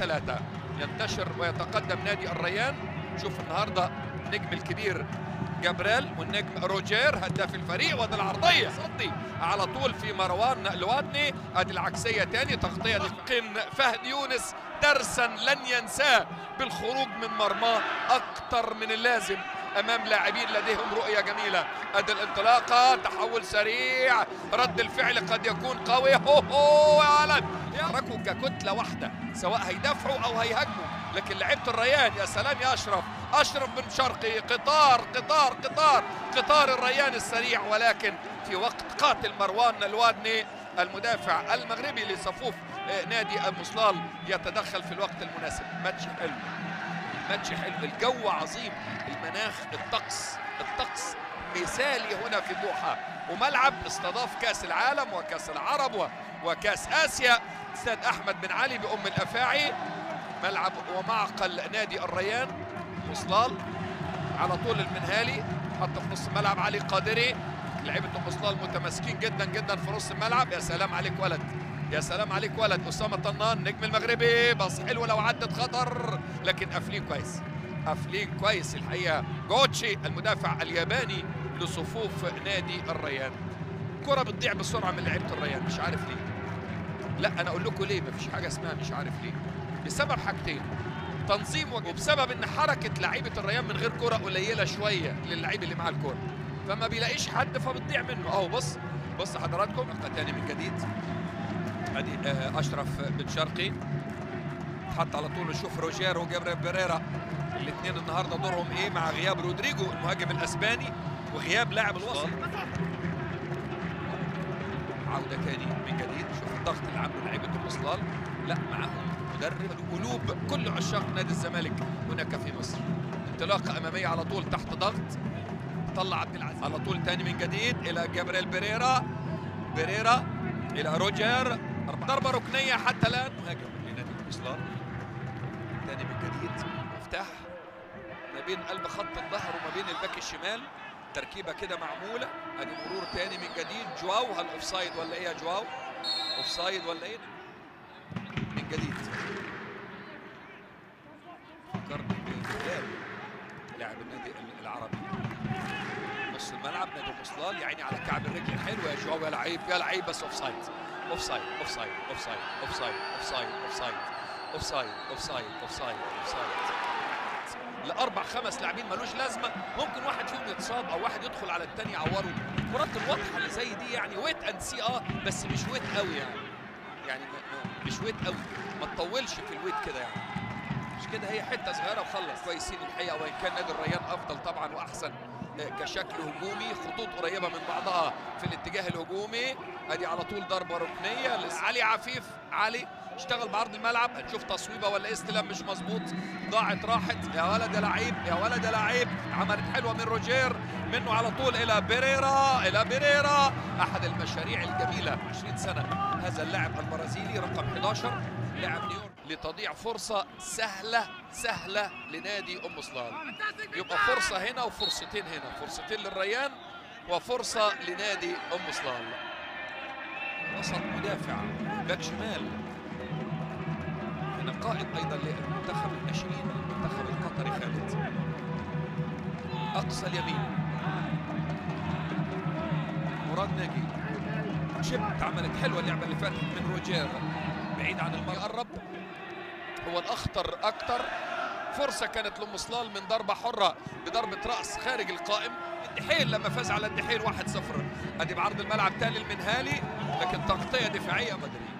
ثلاثة. ينتشر ويتقدم نادي الريان. شوف النهارده النجم الكبير جبريل والنجم روجير هداف الفريق وادي العرضية. صدي على طول في مروان الوادني. ادي العكسية تاني تغطية لقن فهد يونس. درسا لن ينساه بالخروج من مرماه أكتر من اللازم. أمام لاعبين لديهم رؤية جميلة. ادي الانطلاقه تحول سريع. رد الفعل قد يكون قوي. هو هو يا ولد يحركوا ككتلة واحدة سواء هيدافعوا أو هيهاجموا. لكن لعيبة الريان يا سلام يا أشرف. أشرف بن شرقي. قطار قطار قطار. قطار الريان السريع. ولكن في وقت قاتل مروان الوادني المدافع المغربي لصفوف نادي المصلال يتدخل في الوقت المناسب. ماتش حلو. ماتش حلو. الجو عظيم. المناخ الطقس الطقس مثالي هنا في دوحة وملعب استضاف كأس العالم وكأس العرب وكأس آسيا. استاد أحمد بن علي بأم الأفاعي. ملعب ومعقل نادي الريان. مصلال على طول المنهالي. حط في نص الملعب علي قادري. لعيبة مصلال متماسكين جدا جدا في نص الملعب. يا سلام عليك ولد. يا سلام عليك ولد أسامة طنان نجم المغربي. باص حلوة لو عدت خطر لكن قافلين كويس. قافلين كويس الحقيقة. جوتشي المدافع الياباني لصفوف نادي الريان. كرة بتضيع بسرعة من لعيبة الريان مش عارف ليه. لا أنا أقول لكم ليه مفيش حاجة اسمها مش عارف ليه. بسبب حاجتين. تنظيم وبسبب إن حركة لعيبة الريان من غير كرة قليلة شوية للعيب اللي معاه الكره فما بيلاقيش حد فبتضيع منه. أهو بص بص حضراتكم تاني من جديد. ادي أشرف بن شرقي. حط على طول نشوف روجير وجابريل بيريرا. الاثنين النهارده دورهم إيه مع غياب رودريجو المهاجم الأسباني وغياب لاعب الوسط. عودة تاني من جديد. شوف الضغط اللي عامله لعيبة المصلال لا معاهم مدرب قلوب كل عشاق نادي الزمالك هناك في مصر. انطلاقة أمامية على طول تحت ضغط. طلع عبد العزيز. على طول تاني من جديد إلى جابريل بيريرا. بيريرا إلى روجر ضربة ركنية حتى الآن. مهاجم لنادي المصلال تاني من جديد. مفتاح ما بين قلب خط الظهر وما بين ال back الشمال. تركيبة كده معمولة. ادي مرور تاني من جديد. جواو هل offside ولا إيه يا جواو؟ offside ولا إيه؟ من جديد. فكرني بفلان لاعب النادي العربي. نص الملعب نادي أم صلال يعني على كعب الرجل. الحلو يا جواو. يا لعيب يا لعيب بس offside اوف سايد اوف سايد اوف سايد اوف سايد اوف سايد اوف سايد اوف سايد اوف سايد اوف سايد اوف سايد لاربع خمس لاعبين ملوش لازمة. ممكن واحد فيهم يتصاب أو واحد يدخل على الثاني يعوره الكرات الواضحه اللي زي دي يعني wait and see آه بس مش wait قوي يعني. يعني مش wait قوي ما تطولش في ال wait كده يعني. مش كده؟ هي حتة صغيرة وخلص. كويسين الحقيقة وإن كان نادي الريان أفضل طبعا وأحسن. كشكل هجومي خطوط قريبة من بعضها في الاتجاه الهجومي. أدي على طول ضربة ركنية علي عفيف. علي اشتغل بعرض الملعب. هنشوف تصويبة ولا استلام مش مظبوط. ضاعت راحت. يا ولد يا لعيب يا ولد يا لعيب. عملت حلوة من روجير. منه على طول إلى بيريرا إلى بيريرا. أحد المشاريع الجميلة. 20 سنة. هذا اللاعب البرازيلي رقم 11 لاعب نيويورك. لتضيع فرصة سهلة سهلة لنادي أم صلال. يبقى فرصة هنا وفرصتين هنا فرصتين للريان وفرصة لنادي أم صلال. وسط مدافع back شمال. هنا قائد أيضا للمنتخب الناشئين المنتخب القطري خالد. أقصى اليمين. مراد ناجي. chip عملت حلوة اللعبة اللي فاتت من روجير بعيد عن المرمى هو الاخطر أكتر. فرصة كانت لمصلال من ضربة حرة بضربة رأس خارج القائم. الدحيل لما فاز على الدحيل 1-0 أدي بعرض الملعب تاني المنهالي لكن تغطية دفاعية بدري.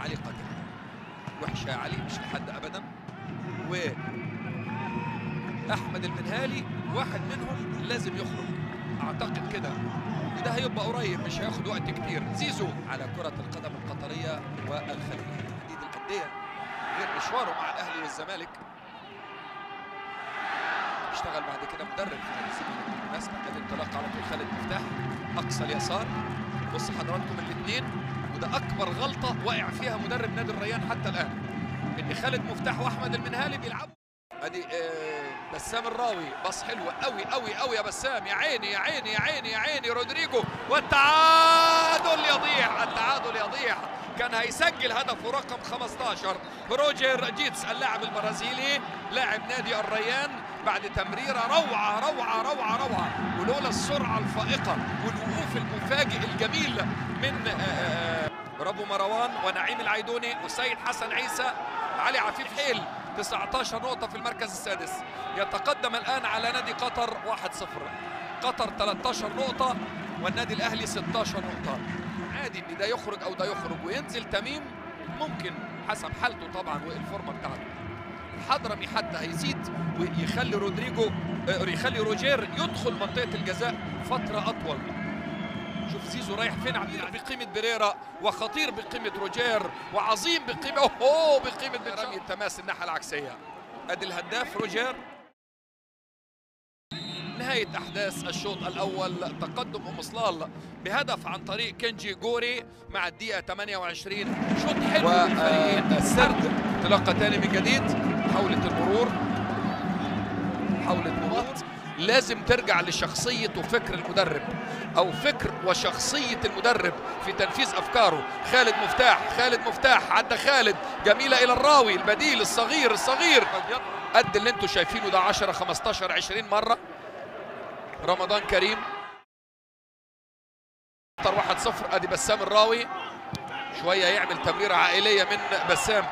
علي قدري وحشة يا علي مش لحد ابدا. و أحمد المنهالي واحد منهم لازم يخرج. أعتقد كده. وده هيبقى قريب مش هياخد وقت كتير. زيزو على كرة القدم الانديه غير مشواره مع الأهلي والزمالك. اشتغل بعد كده مدرب في نادي الزمالك. بالمناسبه ادي انطلاق على طول خالد مفتاح أقصى اليسار. بص حضراتكم الاثنين وده أكبر غلطة وقع فيها مدرب نادي الريان حتى الآن. إن خالد مفتاح وأحمد المنهالي بيلعبوا ادي آه، بسام الراوي. باص حلوة قوي قوي قوي يا بسام. يا عيني يا عيني يا عيني يا عيني. رودريجو والتعادل يضيع التعادل يضيع. كان هيسجل هدفه رقم 15 روجر جيديس اللاعب البرازيلي لاعب نادي الريان بعد تمريرة روعة روعة روعة روعة. ولولا السرعة الفائقة والوقوف المفاجئ الجميل من آه، آه، برافو مروان ونعيم العيدوني وسيد حسن عيسى علي عفيف حيل. 19 نقطة في المركز السادس. يتقدم الآن على نادي قطر 1-0 قطر 13 نقطة والنادي الأهلي 16 نقطة. عادي إن ده يخرج أو ده يخرج وينزل تميم ممكن حسب حالته طبعا والفورمة بتاعته. الحضرمي حتى هيزيد ويخلي رودريجو آه، يخلي روجير يدخل منطقة الجزاء فترة أطول. شوف زيزو رايح فين عم يلعب بقيمة بريرا وخطير بقيمة روجير وعظيم بقيمة اوه بقيمة رمي التماس الناحية العكسية. أدي الهداف روجير. نهاية أحداث الشوط الأول تقدم أم صلال بهدف عن طريق كنجي جوري مع الدقيقة 28 شوط حلو والسرد انطلاقة تاني من جديد محاولة المرور محاولة مرور لازم ترجع لشخصية وفكر المدرب أو فكر وشخصية المدرب في تنفيذ أفكاره. خالد مفتاح خالد مفتاح عدى خالد. جميلة إلى الراوي البديل الصغير الصغير. قد اللي أنتم شايفينه ده 10 15 20 مرة. رمضان كريم. خطر 1 0 أدي بسام الراوي. شوية يعمل تمريرة عائلية من بسام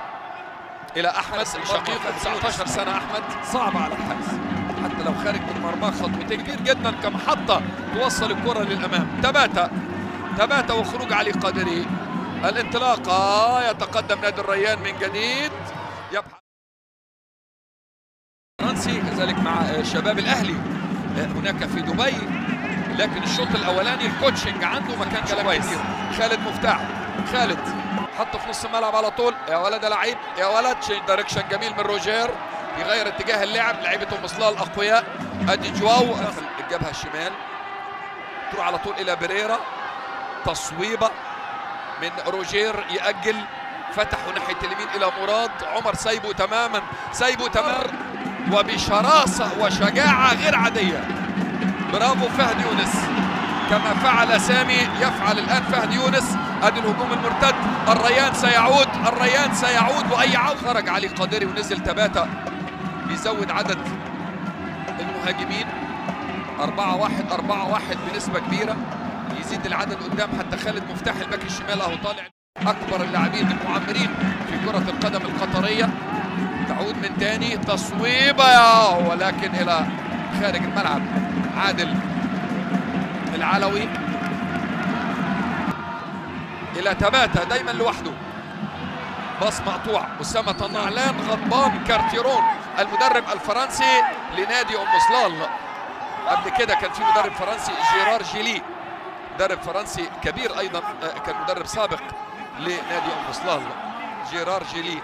إلى أحمد. شقيق 19 سنة أحمد. صعب على الحارس لو خارج من مرماه خطوتين كبير جدا كمحطة توصل الكرة للأمام. تباتا. تباتا وخروج علي قادري. الانطلاقة يتقدم نادي الريان من جديد. يبحث. فرنسي كذلك مع شباب الأهلي. هناك في دبي. لكن الشوط الأولاني ال coaching عنده ما كانش كويس. خالد مفتاح. خالد. حطه في نص الملعب على طول. يا ولد لعيب. يا ولد. direction جميل من روجير. يغير اتجاه اللعب لعيبة أم صلال أقوياء. أدي جواو الجبهه الشمال. تروح على طول إلى بريرا تصويبه من روجير يأجل. فتحوا ناحية اليمين إلى مراد. عمر سايبه تماما سايبه تماما وبشراسة وشجاعة غير عادية. برافو فهد يونس. كما فعل سامي يفعل الآن فهد يونس. أدي الهجوم المرتد. الريان سيعود الريان سيعود. وأي عود خرج علي قادري ونزل تباتا. بيزود عدد المهاجمين. 4 1 4 1 بنسبة كبيرة. يزيد العدد قدام حتى خالد مفتاح الباك الشمال أهو طالع أكبر اللاعبين المعمرين في كرة القدم القطرية. تعود من تاني تصويبه ولكن إلى خارج الملعب. عادل العلوي إلى تباتا دايما لوحده. باص مقطوع أسامة النعلان غضبان كارتيرون. المدرب الفرنسي لنادي أم صلال. قبل كده كان في مدرب فرنسي جيرار جيلي. مدرب فرنسي كبير أيضا كان مدرب سابق لنادي أم صلال. جيرار جيلي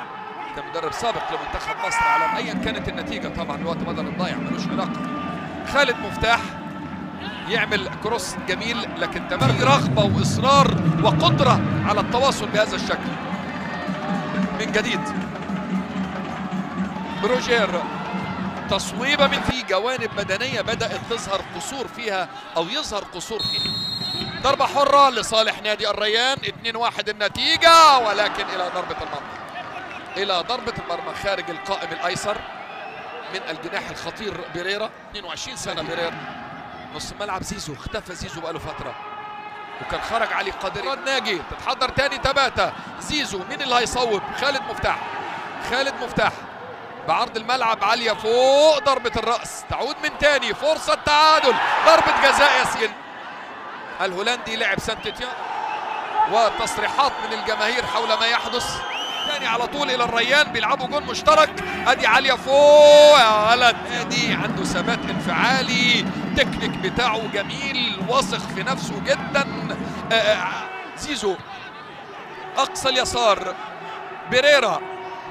كان مدرب سابق لمنتخب مصر على ايا كانت النتيجة. طبعا الوقت بدل الضايع ملوش علاقة. خالد مفتاح يعمل كروس جميل لكن تمر رغبة وإصرار وقدرة على التواصل بهذا الشكل. من جديد. بروجير تصويبة من في جوانب بدنيه بدأت تظهر قصور فيها أو يظهر قصور فيها. ضربة حرة لصالح نادي الريان 2-1 النتيجة ولكن إلى ضربة المرمى. إلى ضربة المرمى خارج القائم الأيسر من الجناح الخطير بيريرا 22 سنة بيريرا. نص الملعب زيزو اختفى زيزو بقاله فترة. وكان خرج علي قادري. ناجي تتحضر تاني تباتا. زيزو مين اللي هيصوب؟ خالد مفتاح. خالد مفتاح. بعرض الملعب عالية فوق ضربة الرأس. تعود من تاني فرصة تعادل. ضربة جزاء ياسين. الهولندي لعب سانتيتيان وتصريحات من الجماهير حول ما يحدث. تاني على طول إلى الريان بيلعبوا جون مشترك. أدي عالية فوق. يا ولد ادي عنده ثبات انفعالي. تكنيك بتاعه جميل واثق في نفسه جدا. آه زيزو. أقصى اليسار. بيريرا.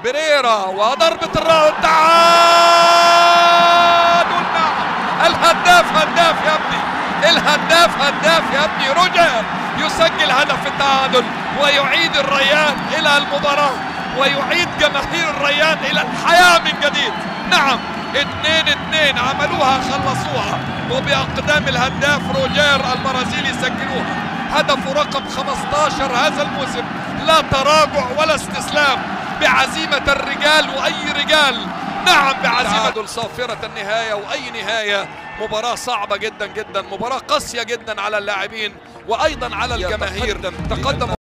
بيريرا وضربة الرأس تعادل الهداف هداف يا ابني! الهداف هداف يا ابني! روجر يسجل هدف التعادل ويعيد الريان إلى المباراة ويعيد جماهير الريان إلى الحياة من جديد. نعم اتنين اتنين عملوها خلصوها وبأقدام الهداف روجير البرازيلي سجلوها. هدفه رقم 15 هذا الموسم لا تراجع ولا استسلام. بعزيمة الرجال وأي رجال. نعم بعزيمة صافرة النهاية وأي نهاية. مباراة صعبة جدا جدا مباراة قاسية جدا على اللاعبين وأيضا على الجماهير. تقدم